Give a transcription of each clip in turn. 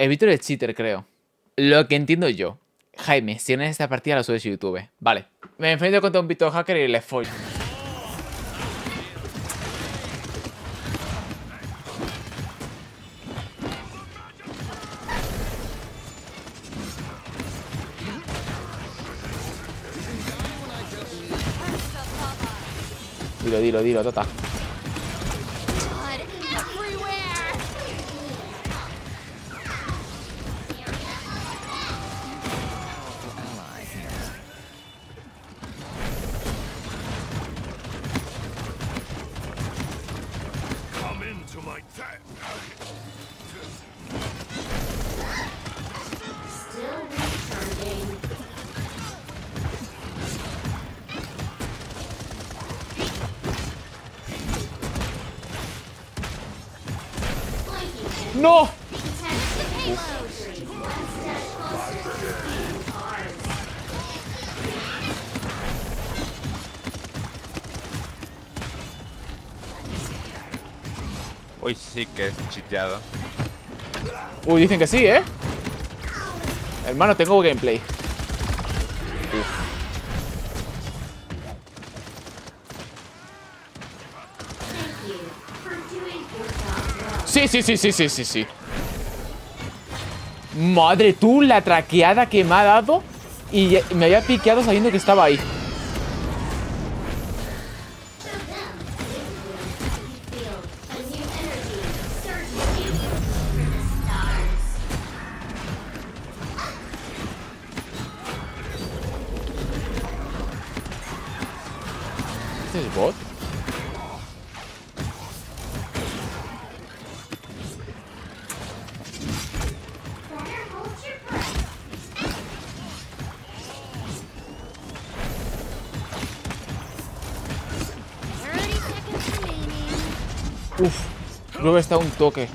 El cheater, creo. Lo que entiendo yo. Jaime, si en esta partida lo subes a YouTube. Vale. Me enfrento contra un pito hacker y le follo. Dilo, dilo, dilo, tota. Ours. Uy, sí que es chiteado. Uy, dicen que sí, ¿eh? Hermano, tengo gameplay. Sí, sí, sí, sí, sí, sí, sí. Madre, tú, la traqueada que me ha dado y me había piqueado sabiendo que estaba ahí. ¿Este es bot? Creo está un toque.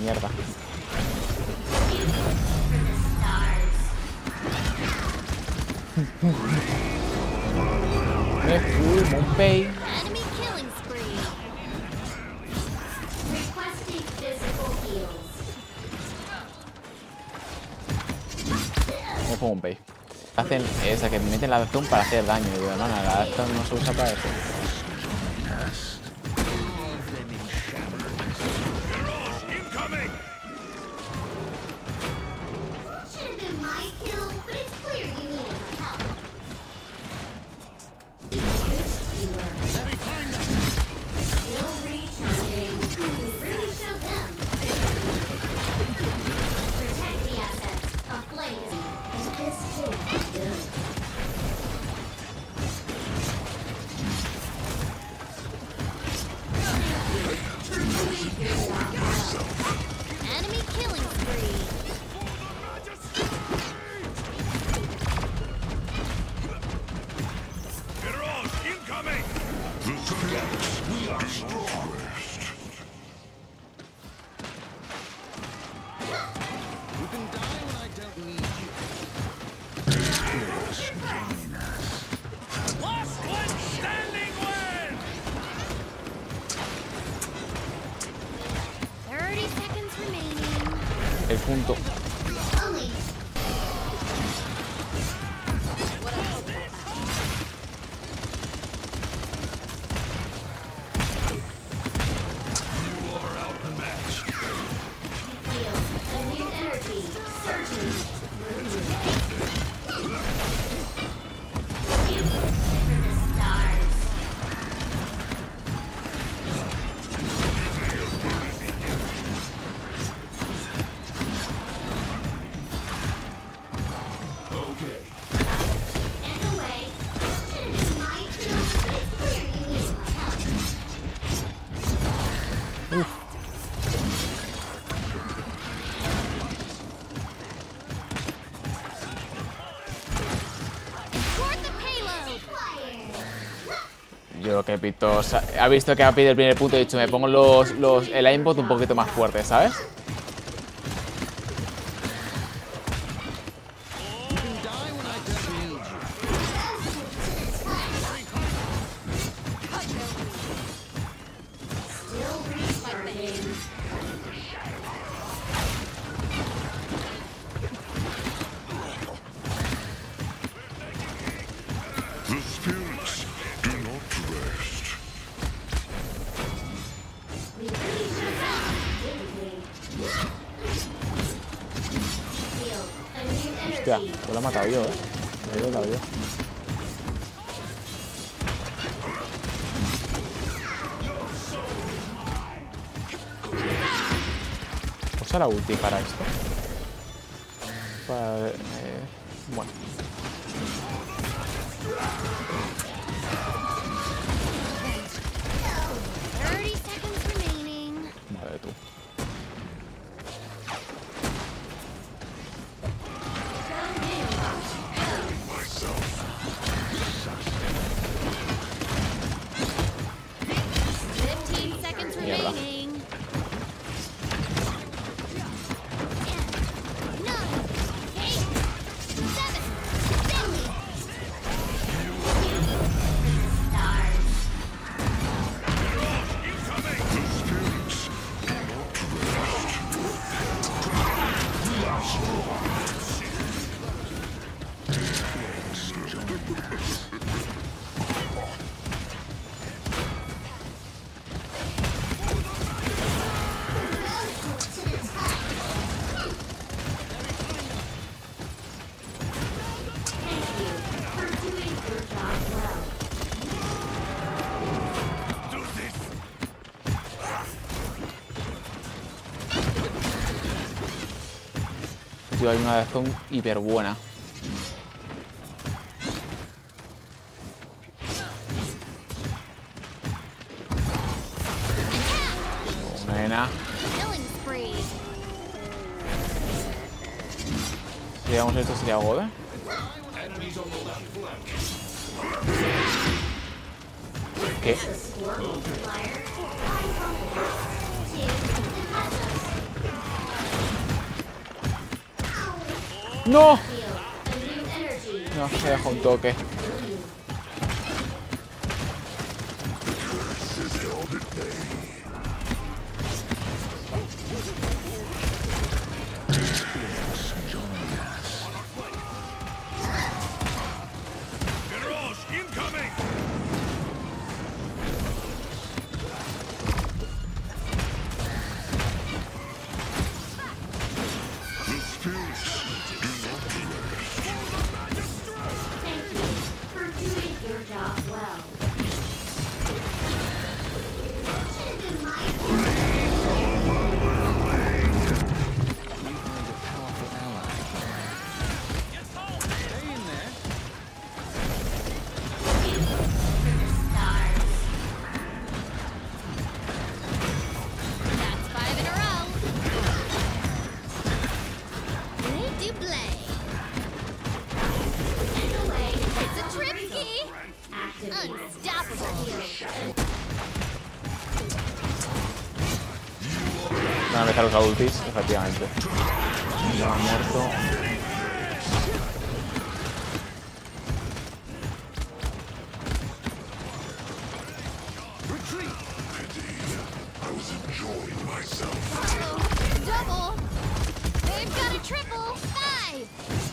Uh-oh, pay. Fumo un pay. Hacen esa que meten la Doom para hacer daño. Y digo, no, no, la Doom no se usa para eso. Killing spree. El punto. Que sa- ha visto que ha pedido el primer punto y ha dicho, me pongo los, los, el aimbot un poquito más fuerte, ¿sabes? Hostia, pues lo he matado yo, ¿eh? Me he matado yo. Usa la ulti para esto. Para, eh, bueno, Tío, hay una Zone hiper buena. Buena. Si llegamos a esto sería God, ¿eh? ¿Qué? ¡No! No, se dejó un toque. non aveva usato ultis, effettivamente. Non è morto. Double! They've got a triple! Five!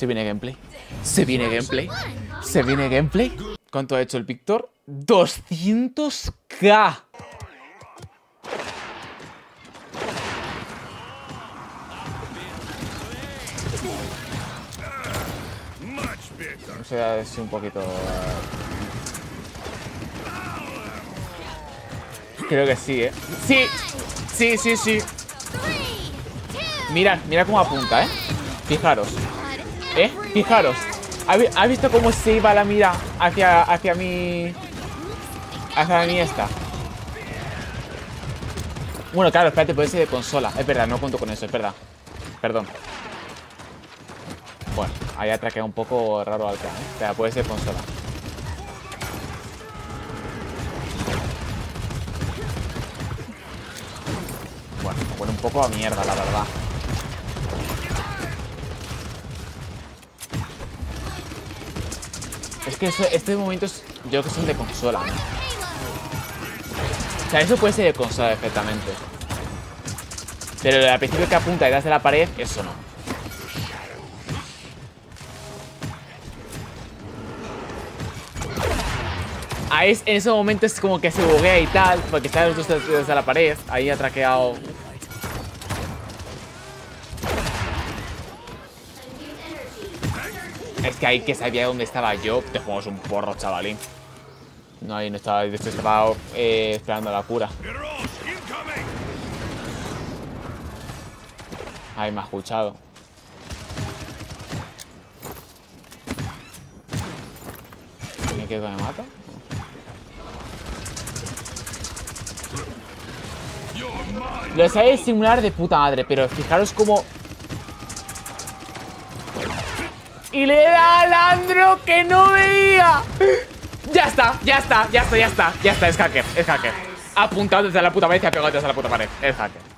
Se viene gameplay. Se viene gameplay. Se viene gameplay. ¿Cuánto ha hecho el Víctor? 200k. O sea, es un poquito... eh, Creo que sí, ¿eh? Sí, sí, sí, sí. Three, two, Mira, mira cómo apunta, ¿eh? Fijaros. ¿Eh? Fijaros. ¿Ha vi- ¿Has visto cómo se iba la mira hacia, hacia mi... Hacia mi esta? Bueno, claro, espérate, puede ser de consola. Es verdad, no cuento con eso, es verdad. Perdón. Bueno, ahí ha traqueado un poco raro al can, ¿eh? Espera, puede ser consola. Bueno, huele un poco a mierda, la verdad. Que eso, este yo creo que son de consola. O sea, eso puede ser de consola perfectamente. Pero al principio que apunta detrás de la pared, eso no. Ahí es- en ese momento es como que se buguea y tal, porque está dos desde la pared. Ahí ha traqueado. Es que ahí que sabía dónde estaba yo, te jugamos un porro, chavalín. No, ahí no estaba, de estaba eh, esperando la cura. Ahí me ha escuchado. ¿Me quedo que me mata? Lo sabe simular de puta madre, pero fijaros cómo... Y le da al Andro que no veía. Ya está, ya está, ya está, ya está, ya está, es hacker, es hacker. Ha apuntado desde la puta pared y ha pegado desde la puta pared, es hacker.